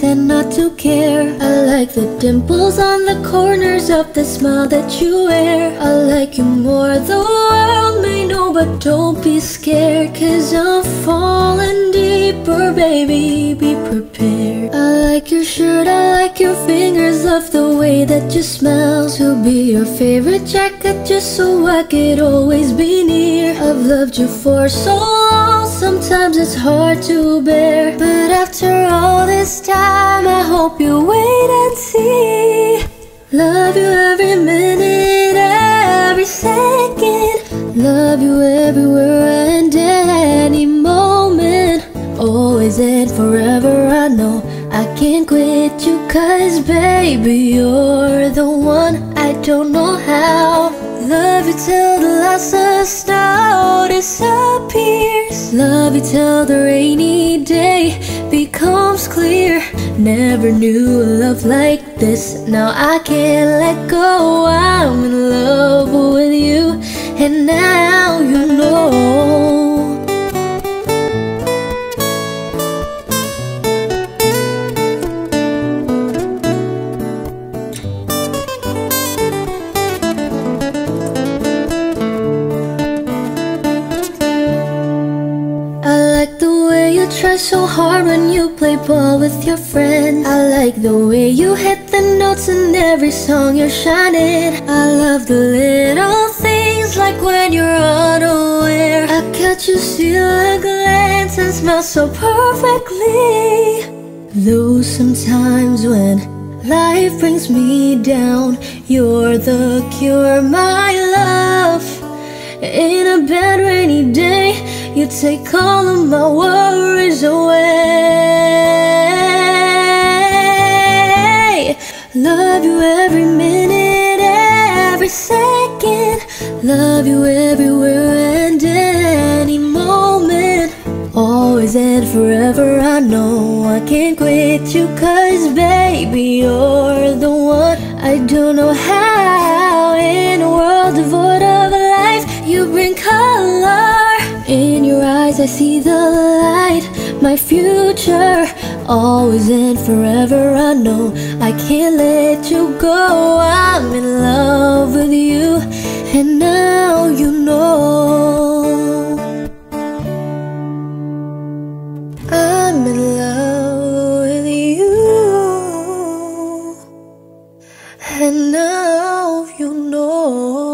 pretend not to care. I like the dimples on the corners of the smile that you wear. I like you more, the world may know, but don't be scared. Cause I'm falling deeper, baby, be prepared. I like your shirt, I like your fingers, love the way that you smile. To be your favorite jacket, just so I could always be near. I've loved you for so long, sometimes it's hard to bear. But after all this time, I hope you wait and see. Love you every minute, every second. Love you everywhere and any moment. Always and forever, I know I can't quit you. Cause baby, you're the one. I don't know how. Love you till the last snow disappears. Love you till the rainy day becomes clear. Never knew a love like this. Now I can't let go. I'm in love with you, and now so hard when you play ball with your friends. I like the way you hit the notes in every song you're shining. I love the little things like when you're unaware. I catch you steal a glance and smell so perfectly. Though sometimes when life brings me down, you're the cure, my love. In a bad rainy day, you take all of my worries away. Love you every minute, every second. Love you everywhere and any moment. Always and forever, I know I can't quit you. Cause baby, you're the one. I don't know how in a world devoid of life you bring color. In your eyes I see the light. My future always and forever I know I can't let you go. I'm in love with you And now you know. I'm in love with you And now you know.